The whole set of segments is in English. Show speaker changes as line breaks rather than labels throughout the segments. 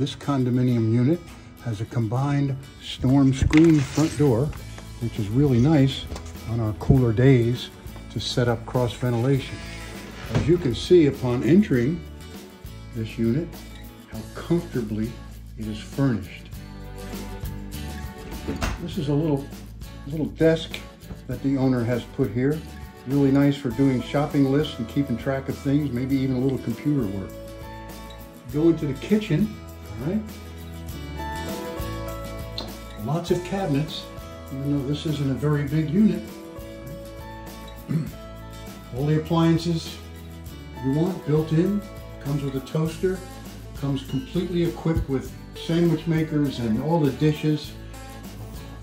This condominium unit has a combined storm screen front door, which is really nice on our cooler days to set up cross ventilation. As you can see upon entering this unit, how comfortably it is furnished. This is a little, little desk that the owner has put here. Really nice for doing shopping lists and keeping track of things, maybe even a little computer work. Go into the kitchen, right? Lots of cabinets, even though this isn't a very big unit. All the appliances you want built in, comes with a toaster, comes completely equipped with sandwich makers and all the dishes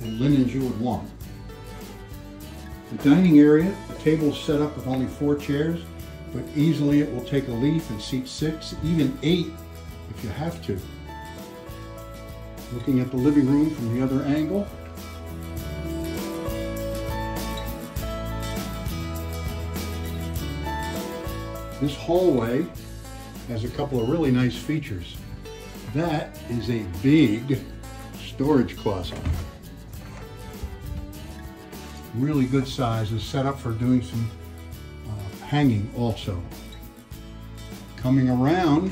and linens you would want. The dining area, the table is set up with only four chairs, but easily it will take a leaf and seat six, even eight if you have to. Looking at the living room from the other angle, This hallway has a couple of really nice features. That is a big storage closet. Really good size and set up for doing some uh, hanging also. Coming around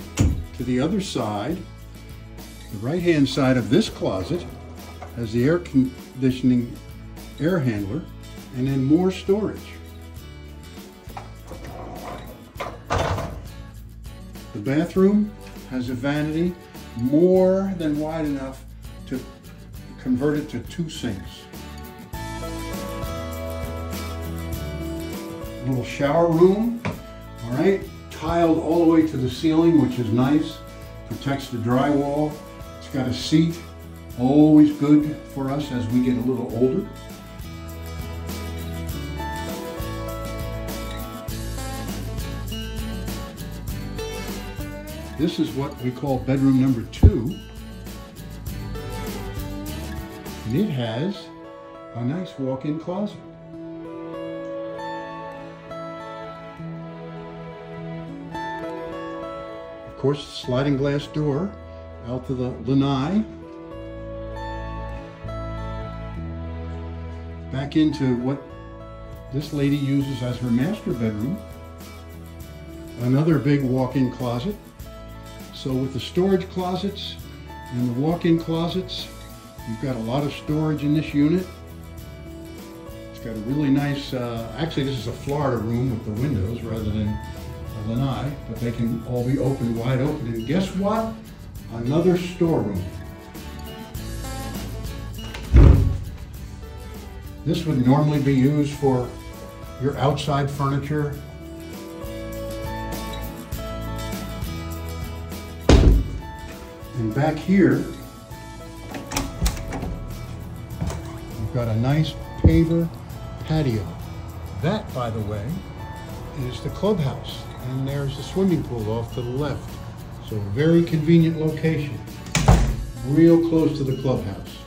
to the other side, the right hand side of this closet has the air conditioning air handler and then more storage. The bathroom has a vanity more than wide enough to convert it to two sinks. Little shower room, all right, tiled all the way to the ceiling, which is nice, protects the drywall. Got a seat, always good for us as we get a little older. This is what we call bedroom number two. And it has a nice walk-in closet. Of course, sliding glass door out to the lanai. Back into what this lady uses as her master bedroom. Another big walk-in closet. So with the storage closets and the walk-in closets, you've got a lot of storage in this unit. It's got a really nice, uh, actually this is a Florida room with the windows rather than a lanai, but they can all be open, wide open. And guess what? Another storeroom. This would normally be used for your outside furniture, And back here, we've got a nice paver patio. That, by the way, is the clubhouse. And there's the swimming pool off to the left. So very convenient location. Real close to the clubhouse.